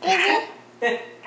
弟弟，